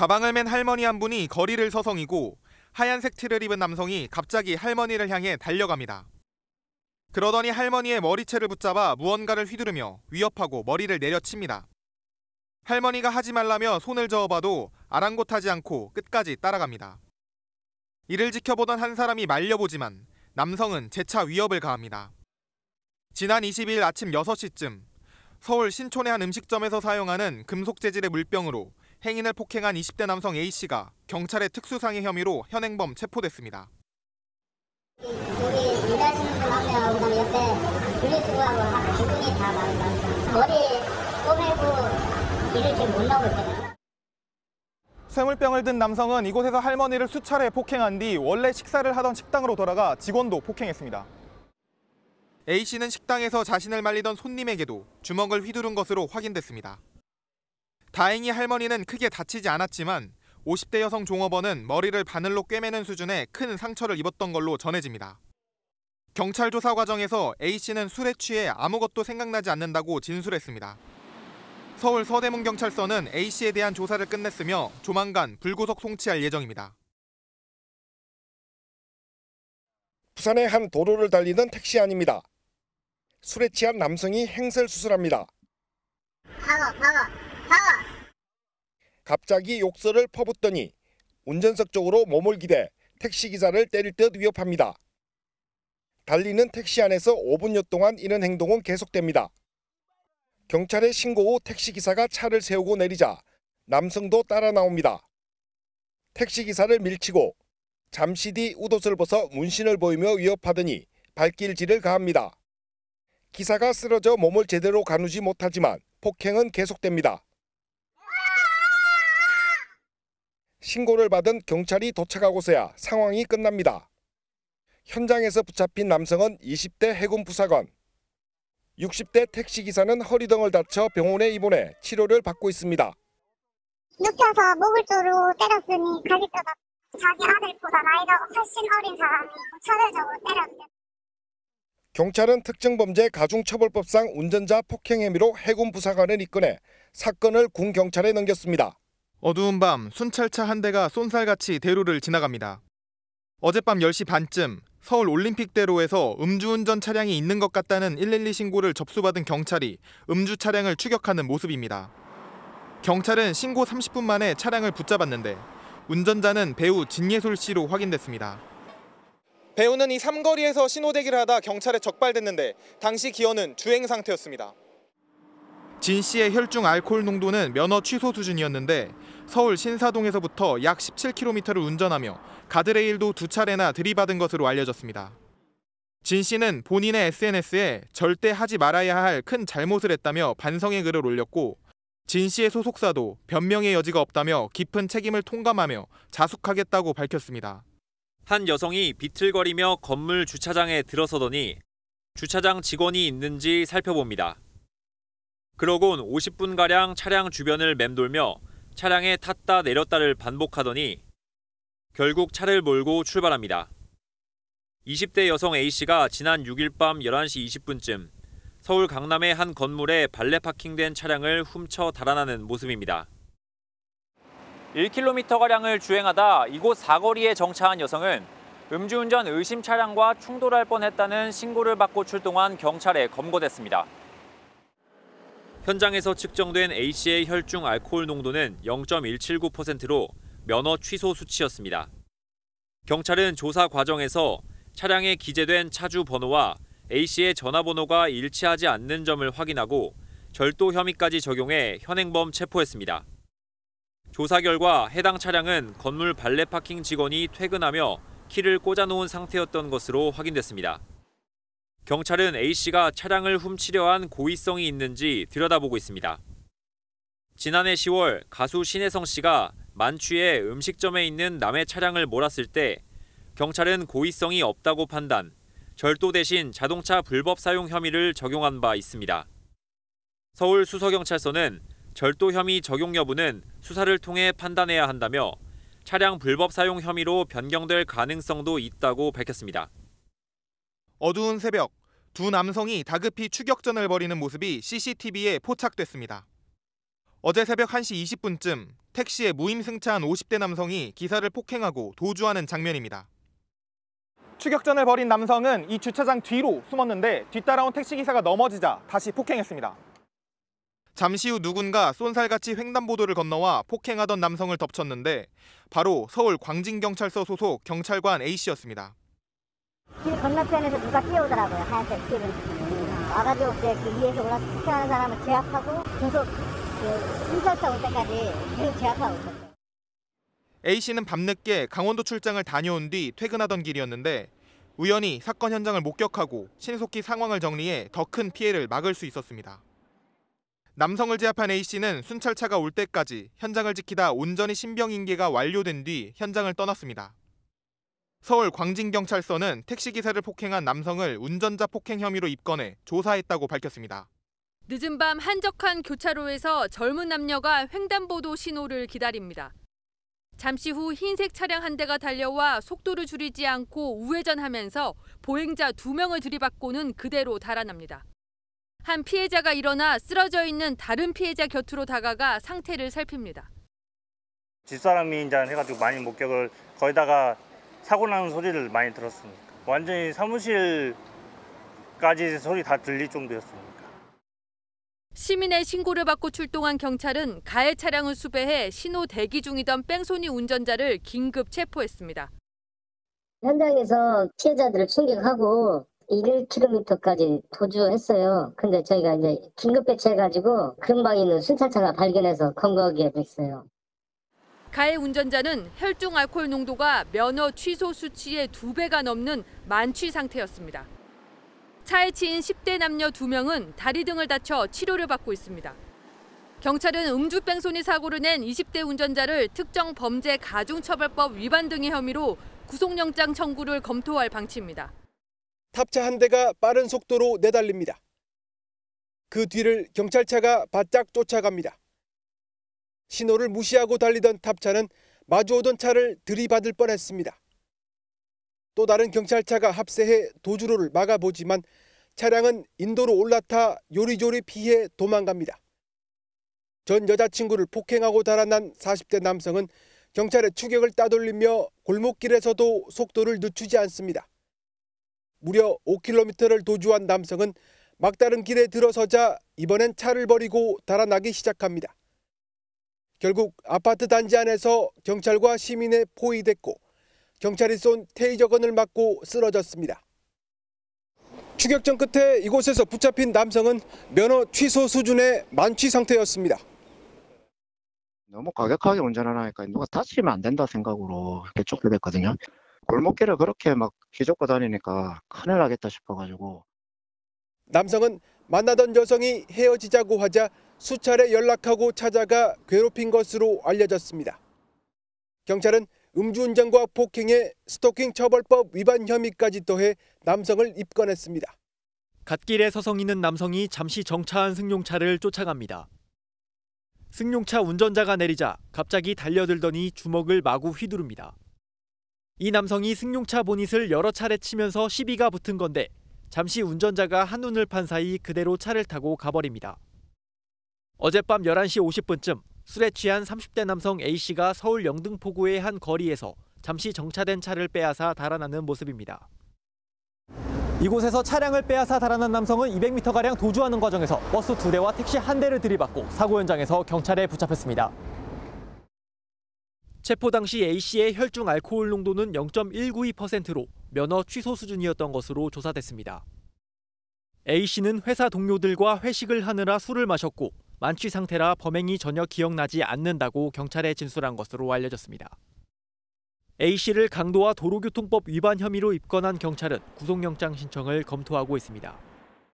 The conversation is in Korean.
가방을 맨 할머니 한 분이 거리를 서성이고 하얀색 티를 입은 남성이 갑자기 할머니를 향해 달려갑니다. 그러더니 할머니의 머리채를 붙잡아 무언가를 휘두르며 위협하고 머리를 내려칩니다. 할머니가 하지 말라며 손을 저어봐도 아랑곳하지 않고 끝까지 따라갑니다. 이를 지켜보던 한 사람이 말려보지만 남성은 재차 위협을 가합니다. 지난 22일 아침 6시쯤 서울 신촌의 한 음식점에서 사용하는 금속 재질의 물병으로 행인을 폭행한 20대 남성 A씨가 경찰의 특수상해 혐의로 현행범 체포됐습니다. 여기 일하시는 분 한 명, 그다음에 옆에 분리수거하고 두 분이 다 나왔습니다. 머리 꼬매고 일을 지금 못 나오고 있거든요. 쇠물병을 든 남성은 이곳에서 할머니를 수차례 폭행한 뒤 원래 식사를 하던 식당으로 돌아가 직원도 폭행했습니다. A씨는 식당에서 자신을 말리던 손님에게도 주먹을 휘두른 것으로 확인됐습니다. 다행히 할머니는 크게 다치지 않았지만 50대 여성 종업원은 머리를 바늘로 꿰매는 수준의 큰 상처를 입었던 걸로 전해집니다. 경찰 조사 과정에서 A씨는 술에 취해 아무것도 생각나지 않는다고 진술했습니다. 서울 서대문 경찰서는 A씨에 대한 조사를 끝냈으며 조만간 불구속 송치할 예정입니다. 부산의 한 도로를 달리는 택시 안입니다. 술에 취한 남성이 행설 수술합니다. 박어, 박어. 갑자기 욕설을 퍼붓더니 운전석 쪽으로 몸을 기대 택시 기사를 때릴 듯 위협합니다. 달리는 택시 안에서 5분여 동안 이런 행동은 계속됩니다. 경찰에 신고 후 택시 기사가 차를 세우고 내리자 남성도 따라 나옵니다. 택시 기사를 밀치고 잠시 뒤 웃옷을 벗어 문신을 보이며 위협하더니 발길질을 가합니다. 기사가 쓰러져 몸을 제대로 가누지 못하지만 폭행은 계속됩니다. 신고를 받은 경찰이 도착하고서야 상황이 끝납니다. 현장에서 붙잡힌 남성은 20대 해군 부사관, 60대 택시기사는 허리 등을 다쳐 병원에 입원해 치료를 받고 있습니다. 눕혀서 목을 조르고 때렸으니 갈비뼈가 자기 아들보다 나이가 훨씬 어린 사람이 차례적으로 때렸는데 경찰은 특정범죄 가중처벌법상 운전자 폭행 혐의로 해군 부사관을 입건해 사건을 군 경찰에 넘겼습니다. 어두운 밤 순찰차 한 대가 쏜살같이 대로를 지나갑니다. 어젯밤 10시 반쯤 서울 올림픽대로에서 음주운전 차량이 있는 것 같다는 112 신고를 접수받은 경찰이 음주 차량을 추격하는 모습입니다. 경찰은 신고 30분 만에 차량을 붙잡았는데 운전자는 배우 진예솔 씨로 확인됐습니다. 배우는 이 삼거리에서 신호대기를 하다 경찰에 적발됐는데 당시 기어는 주행 상태였습니다. 진 씨의 혈중 알코올 농도는 면허 취소 수준이었는데 서울 신사동에서부터 약 17km를 운전하며 가드레일도 두 차례나 들이받은 것으로 알려졌습니다. 진 씨는 본인의 SNS에 절대 하지 말아야 할 큰 잘못을 했다며 반성의 글을 올렸고 진 씨의 소속사도 변명의 여지가 없다며 깊은 책임을 통감하며 자숙하겠다고 밝혔습니다. 한 여성이 비틀거리며 건물 주차장에 들어서더니 주차장 직원이 있는지 살펴봅니다. 그러곤 50분가량 차량 주변을 맴돌며 차량에 탔다 내렸다를 반복하더니 결국 차를 몰고 출발합니다. 20대 여성 A씨가 지난 6일 밤 11시 20분쯤 서울 강남의 한 건물에 발레 파킹된 차량을 훔쳐 달아나는 모습입니다. 1km가량을 주행하다 이곳 사거리에 정차한 여성은 음주운전 의심 차량과 충돌할 뻔했다는 신고를 받고 출동한 경찰에 검거됐습니다. 현장에서 측정된 A씨의 혈중 알코올 농도는 0.179%로 면허 취소 수치였습니다. 경찰은 조사 과정에서 차량에 기재된 차주 번호와 A씨의 전화번호가 일치하지 않는 점을 확인하고 절도 혐의까지 적용해 현행범 체포했습니다. 조사 결과 해당 차량은 건물 발레 파킹 직원이 퇴근하며 키를 꽂아놓은 상태였던 것으로 확인됐습니다. 경찰은 A씨가 차량을 훔치려 한 고의성이 있는지 들여다보고 있습니다. 지난해 10월 가수 신혜성 씨가 만취해 음식점에 있는 남의 차량을 몰았을 때 경찰은 고의성이 없다고 판단, 절도 대신 자동차 불법 사용 혐의를 적용한 바 있습니다. 서울 수서경찰서는 절도 혐의 적용 여부는 수사를 통해 판단해야 한다며 차량 불법 사용 혐의로 변경될 가능성도 있다고 밝혔습니다. 어두운 새벽 두 남성이 다급히 추격전을 벌이는 모습이 CCTV에 포착됐습니다. 어제 새벽 1시 20분쯤 택시에 무임 승차한 50대 남성이 기사를 폭행하고 도주하는 장면입니다. 추격전을 벌인 남성은 이 주차장 뒤로 숨었는데 뒤따라온 택시기사가 넘어지자 다시 폭행했습니다. 잠시 후 누군가 쏜살같이 횡단보도를 건너와 폭행하던 남성을 덮쳤는데 바로 서울 광진경찰서 소속 경찰관 A씨였습니다. 길 건너편에서 누가 뛰어오더라고요. 하얀색 길을. 와가지고 이제 그 위에서 폭행하는 사람을 제압하고 계속 그 순찰차 올 때까지 계속 제압하고 있었어요. A씨는 밤늦게 강원도 출장을 다녀온 뒤 퇴근하던 길이었는데 우연히 사건 현장을 목격하고 신속히 상황을 정리해 더 큰 피해를 막을 수 있었습니다. 남성을 제압한 A씨는 순찰차가 올 때까지 현장을 지키다 온전히 신병인계가 완료된 뒤 현장을 떠났습니다. 서울 광진경찰서는 택시기사를 폭행한 남성을 운전자 폭행 혐의로 입건해 조사했다고 밝혔습니다. 늦은 밤 한적한 교차로에서 젊은 남녀가 횡단보도 신호를 기다립니다. 잠시 후 흰색 차량 한 대가 달려와 속도를 줄이지 않고 우회전하면서 보행자 두 명을 들이받고는 그대로 달아납니다. 한 피해자가 일어나 쓰러져 있는 다른 피해자 곁으로 다가가 상태를 살핍니다. 집사람이 이제 해가지고 많이 목격을 거기다가 사고 나는 소리를 많이 들었습니다. 완전히 사무실까지 소리 다 들릴 정도였습니다. 시민의 신고를 받고 출동한 경찰은 가해 차량을 수배해 신호 대기 중이던 뺑소니 운전자를 긴급 체포했습니다. 현장에서 피해자들을 충격하고 1km까지 도주했어요. 근데 저희가 이제 긴급 배치해가지고 금방 있는 순찰차가 발견해서 검거하게 됐어요. 가해 운전자는 혈중 알코올 농도가 면허 취소 수치의 두 배가 넘는 만취 상태였습니다. 차에 치인 10대 남녀 2명은 다리 등을 다쳐 치료를 받고 있습니다. 경찰은 음주 뺑소니 사고를 낸 20대 운전자를 특정 범죄 가중처벌법 위반 등의 혐의로 구속영장 청구를 검토할 방침입니다. 탑차 한 대가 빠른 속도로 내달립니다. 그 뒤를 경찰차가 바짝 쫓아갑니다. 신호를 무시하고 달리던 탑차는 마주오던 차를 들이받을 뻔했습니다. 또 다른 경찰차가 합세해 도주로를 막아보지만 차량은 인도로 올라타 요리조리 피해 도망갑니다. 전 여자친구를 폭행하고 달아난 40대 남성은 경찰의 추격을 따돌리며 골목길에서도 속도를 늦추지 않습니다. 무려 5km를 도주한 남성은 막다른 길에 들어서자 이번엔 차를 버리고 달아나기 시작합니다. 결국 아파트 단지 안에서 경찰과 시민에 포위됐고 경찰이 쏜 테이저건을 맞고 쓰러졌습니다. 추격전 끝에 이곳에서 붙잡힌 남성은 면허 취소 수준의 만취 상태였습니다. 너무 과격하게 운전하니까 누가 다치면 안 된다 생각으로 이렇게 쫓게 됐거든요. 골목길을 그렇게 막 휘젓고 다니니까 큰일 나겠다 싶어가지고 남성은 만나던 여성이 헤어지자고 하자 수차례 연락하고 찾아가 괴롭힌 것으로 알려졌습니다. 경찰은 음주운전과 폭행에 스토킹 처벌법 위반 혐의까지 더해 남성을 입건했습니다. 갓길에 서성이는 남성이 잠시 정차한 승용차를 쫓아갑니다. 승용차 운전자가 내리자 갑자기 달려들더니 주먹을 마구 휘두릅니다. 이 남성이 승용차 보닛을 여러 차례 치면서 시비가 붙은 건데 잠시 운전자가 한눈을 판 사이 그대로 차를 타고 가버립니다. 어젯밤 11시 50분쯤 술에 취한 30대 남성 A씨가 서울 영등포구의 한 거리에서 잠시 정차된 차를 빼앗아 달아나는 모습입니다. 이곳에서 차량을 빼앗아 달아난 남성은 200m가량 도주하는 과정에서 버스 두 대와 택시 한 대를 들이받고 사고 현장에서 경찰에 붙잡혔습니다. 체포 당시 A씨의 혈중 알코올 농도는 0.192%로 면허 취소 수준이었던 것으로 조사됐습니다. A씨는 회사 동료들과 회식을 하느라 술을 마셨고 만취 상태라 범행이 전혀 기억나지 않는다고 경찰에 진술한 것으로 알려졌습니다. A씨를 강도와 도로교통법 위반 혐의로 입건한 경찰은 구속영장 신청을 검토하고 있습니다.